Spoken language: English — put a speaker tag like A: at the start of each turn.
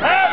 A: Hey!